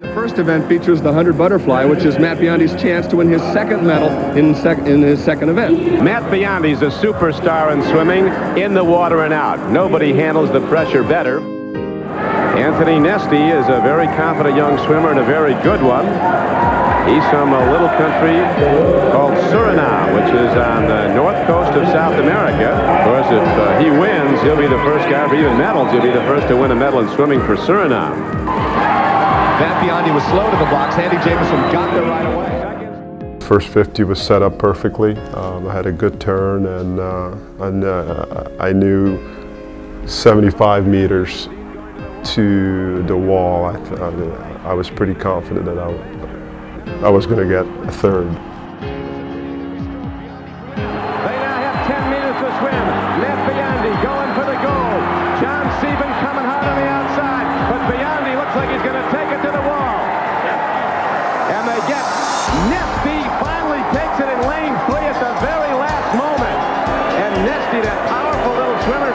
The first event features the 100 butterfly, which is Matt Biondi's chance to win his second medal in, sec in his second event. Matt Biondi's a superstar in swimming, in the water and out. Nobody handles the pressure better. Anthony Nesty is a very confident young swimmer and a very good one. He's from a little country called Suriname, which is on the north coast of South America. Of course, if uh, he wins, he'll be the first guy for even medals. He'll be the first to win a medal in swimming for Suriname. Matt Biondi was slow to the blocks. Andy Jameson got there right away. First 50 was set up perfectly. Um, I had a good turn and, uh, and uh, I knew 75 meters to the wall. I, I, was pretty confident that I, I was going to get a third.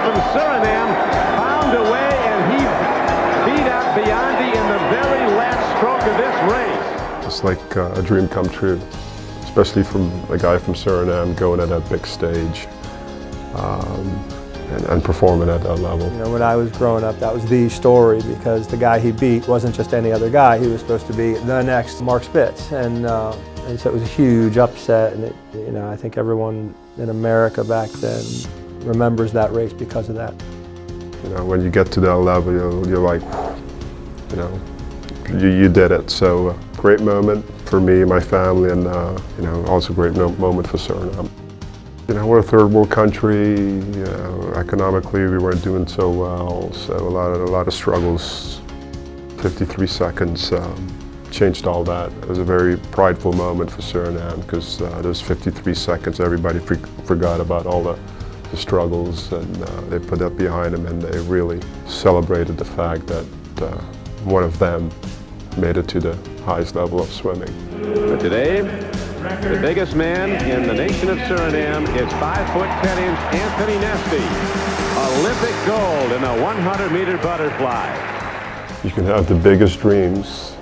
From Suriname, found a way and he beat out Biondi in the very last stroke of this race. It's like uh, a dream come true, especially from a guy from Suriname going at a big stage um, and, and performing at that level. You know, when I was growing up, that was the story because the guy he beat wasn't just any other guy. He was supposed to be the next Mark Spitz, and, uh, and so it was a huge upset. And it, you know, I think everyone in America back then remembers that race because of that. You know, when you get to that level, you're, you're like, you know, you, you did it. So uh, great moment for me, my family, and uh, you know, also great no moment for Suriname. You know, we're a third world country. You know, economically, we weren't doing so well, so a lot of a lot of struggles. 53 seconds um, changed all that. It was a very prideful moment for Suriname because uh, those 53 seconds, everybody forgot about all the, the struggles, and uh, they put that behind them, and they really celebrated the fact that uh, one of them made it to the highest level of swimming. But today, the biggest man in the nation of Suriname is 5 foot 10 inch Anthony Nesty. Olympic gold in the 100 meter butterfly. You can have the biggest dreams,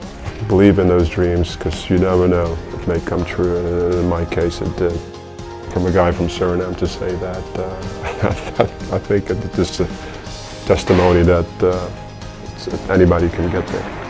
believe in those dreams because you never know, it may come true and in my case it did. From a guy from Suriname to say that, uh, I think it's just a testimony that uh, anybody can get there.